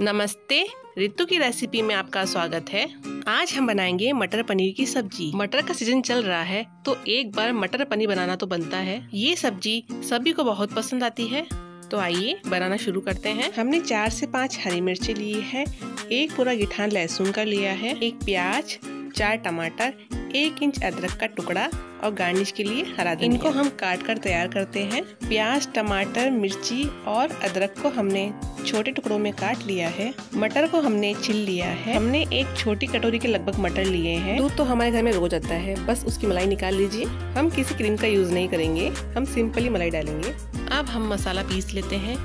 नमस्ते, रितु की रेसिपी में आपका स्वागत है। आज हम बनाएँगे मटर पनीर की सब्ज़ी। मटर का सीज़न चल रहा है तो एक बार मटर पनीर बनाना तो बनता है। ये सब्ज़ी सभी को बहुत पसंद आती है। तो आइए, बनाना शुरू करते हैं। हमने चार से पाँच हरी मिर्ची ली है। एक पूरा गिठान लहसुन का लिया है। एक प्याज, चार टमाटर एक इंच अदरक का टुकड़ा और गार्निश के लिए हरा धनिया। इनको हम काट कर तैयार करते हैं। प्याज, टमाटर, मिर्ची और अदरक को हमने छोटे टुकड़ों में काट लिया है। मटर को हमने छिल लिया है। हमने एक छोटी कटोरी के लगभग मटर लिए हैं। दूध तो हमारे घर में रोज आता है। बस उसकी मलाई निकाल लीजिए। हम किसी क्रीम का यूज़ नहीं करेंगे। हम सिंपली मलाई डालेंगे। अब हम मसाला पीस लेते हैं।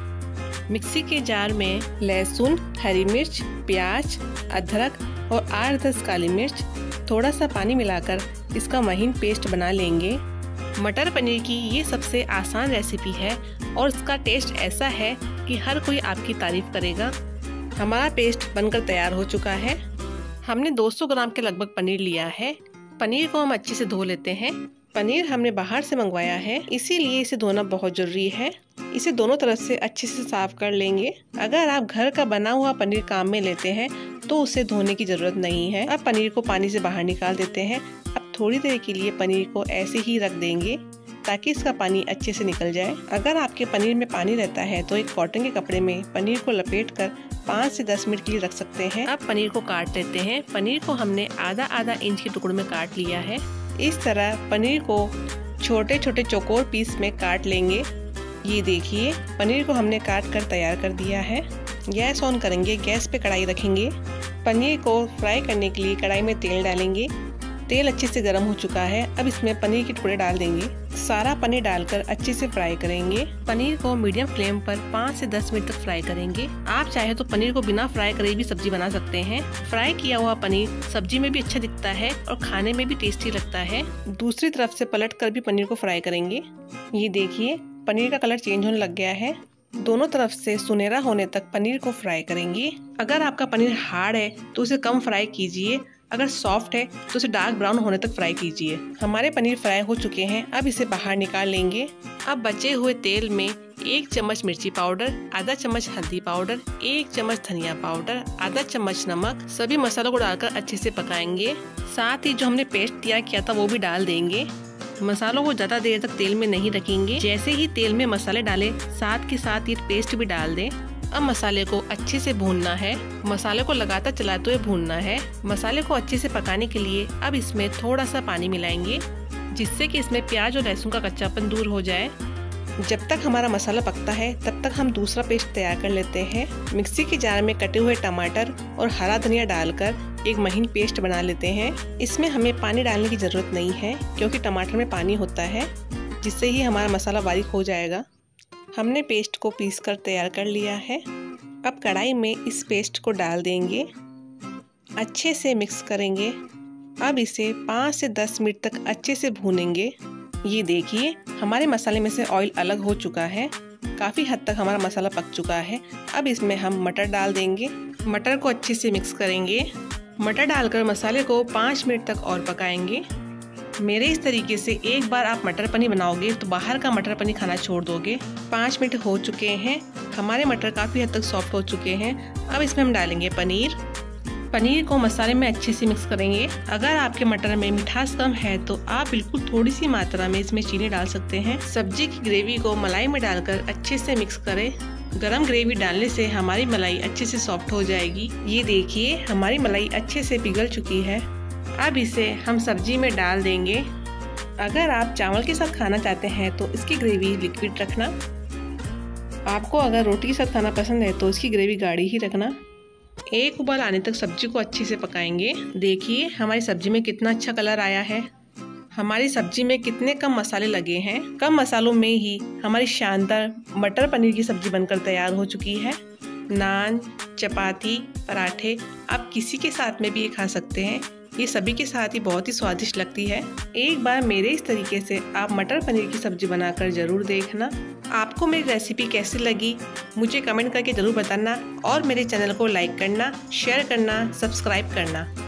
मिक्सी के जार में लहसुन, हरी मिर्च, प्याज, अदरक और आठ दस काली मिर्च थोड़ा सा पानी मिलाकर इसका महीन पेस्ट बना लेंगे। मटर पनीर की ये सबसे आसान रेसिपी है और इसका टेस्ट ऐसा है कि हर कोई आपकी तारीफ़ करेगा। हमारा पेस्ट बनकर तैयार हो चुका है। हमने 200 ग्राम के लगभग पनीर लिया है। पनीर को हम अच्छे से धो लेते हैं। पनीर हमने बाहर से मंगवाया है। इसीलिए इसे धोना बहुत ज़रूरी है। इसे दोनों तरफ़ से अच्छे से साफ़ कर लेंगे। अगर आप घर का बना हुआ पनीर काम में लेते हैं तो उसे धोने की ज़रूरत नहीं है। अब पनीर को पानी से बाहर निकाल देते हैं। अब थोड़ी देर के लिए पनीर को ऐसे ही रख देंगे, ताकि इसका पानी अच्छे से निकल जाए। अगर आपके पनीर में पानी रहता है तो एक कॉटन के कपड़े में पनीर को लपेट कर पाँच से दस मिनट के लिए रख सकते हैं। अब पनीर को काट लेते हैं। पनीर को हमने आधा आधा इंच के टुकड़ों में काट लिया है। इस तरह पनीर को छोटे छोटे चौकोर पीस में काट लेंगे। ये देखिए, पनीर को हमने काट कर तैयार कर दिया है। गैस ऑन करेंगे, गैस पे कढ़ाई रखेंगे। पनीर को फ्राई करने के लिए कढ़ाई में तेल डालेंगे। तेल अच्छे से गर्म हो चुका है। अब इसमें पनीर के टुकड़े डाल देंगे। सारा पनीर डालकर अच्छे से फ्राई करेंगे। पनीर को मीडियम फ्लेम पर 5 से 10 मिनट तक फ्राई करेंगे। आप चाहे तो पनीर को बिना फ्राई करे भी सब्ज़ी बना सकते हैं। फ्राई किया हुआ पनीर सब्ज़ी में भी अच्छा दिखता है और खाने में भी टेस्टी लगता है। दूसरी तरफ़ से पलट कर भी पनीर को फ्राई करेंगे। ये देखिए पनीर का कलर चेंज होने लग गया है। दोनों तरफ़ से सुनहरा होने तक पनीर को फ्राई करेंगे। अगर आपका पनीर हार्ड है तो उसे कम फ्राई कीजिए। अगर सॉफ्ट है तो उसे डार्क ब्राउन होने तक फ्राई कीजिए। हमारे पनीर फ्राई हो चुके हैं, अब इसे बाहर निकाल लेंगे। अब बचे हुए तेल में एक चम्मच मिर्ची पाउडर, आधा चम्मच हल्दी पाउडर, एक चम्मच धनिया पाउडर, आधा चम्मच नमक। सभी मसालों को डालकर अच्छे से पकाएँगे। साथ ही जो हमने पेस्ट तैयार किया था, वो भी डाल देंगे। मसालों को ज़्यादा देर तक तेल में नहीं रखेंगे। जैसे ही तेल में मसाले डाले, साथ के साथ ये पेस्ट भी डाल दें। अब मसाले को अच्छे से भूनना है। मसाले को लगातार चलाते हुए भूनना है। मसाले को अच्छे से पकाने के लिए अब इसमें थोड़ा सा पानी मिलाएँगे, जिससे कि इसमें प्याज और लहसुन का कच्चापन दूर हो जाए। जब तक हमारा मसाला पकता है, तब तक हम दूसरा पेस्ट तैयार कर लेते हैं। मिक्सी के जार में कटे हुए टमाटर और हरा धनिया डालकर एक महीन पेस्ट बना लेते हैं। इसमें हमें पानी डालने की ज़रूरत नहीं है, क्योंकि टमाटर में पानी होता है, जिससे ही हमारा मसाला बारीक हो जाएगा। हमने पेस्ट को पीस कर तैयार कर लिया है। अब कढ़ाई में इस पेस्ट को डाल देंगे। अच्छे से मिक्स करेंगे। अब इसे पाँच से दस मिनट तक अच्छे से भूनेंगे। ये देखिए, हमारे मसाले में से ऑयल अलग हो चुका है। काफ़ी हद तक हमारा मसाला पक चुका है। अब इसमें हम मटर डाल देंगे। मटर को अच्छे से मिक्स करेंगे। मटर डालकर मसाले को पाँच मिनट तक और पकाएँगे। मेरे इस तरीके से एक बार आप मटर पनीर बनाओगे तो बाहर का मटर पनीर खाना छोड़ दोगे। पाँच मिनट हो चुके हैं। हमारे मटर काफ़ी हद तक सॉफ्ट हो चुके हैं। अब इसमें हम डालेंगे पनीर। पनीर को मसाले में अच्छे से मिक्स करेंगे। अगर आपके मटर में मिठास कम है तो आप बिल्कुल थोड़ी सी मात्रा में इसमें चीनी डाल सकते हैं। सब्ज़ी की ग्रेवी को मलाई में डालकर अच्छे से मिक्स करें। गरम ग्रेवी डालने से हमारी मलाई अच्छे से सॉफ्ट हो जाएगी। ये देखिए, हमारी मलाई अच्छे से पिघल चुकी है। अब इसे हम सब्ज़ी में डाल देंगे। अगर आप चावल के साथ खाना चाहते हैं तो इसकी ग्रेवी लिक्विड रखना। आपको अगर रोटी के साथ खाना पसंद है तो इसकी ग्रेवी गाढ़ी ही रखना। एक उबाल आने तक सब्ज़ी को अच्छे से पकाएँगे। देखिए, हमारी सब्ज़ी में कितना अच्छा कलर आया है। हमारी सब्ज़ी में कितने कम मसाले लगे हैं। कम मसालों में ही हमारी शानदार मटर पनीर की सब्ज़ी बनकर तैयार हो चुकी है। नान, चपाती, पराठे आप किसी के साथ में भी ये खा सकते हैं। ये सभी के साथ ही बहुत ही स्वादिष्ट लगती है। एक बार मेरे इस तरीके से आप मटर पनीर की सब्ज़ी बनाकर ज़रूर देखना। आपको मेरी रेसिपी कैसी लगी, मुझे कमेंट करके ज़रूर बताना और मेरे चैनल को लाइक करना, शेयर करना, सब्सक्राइब करना।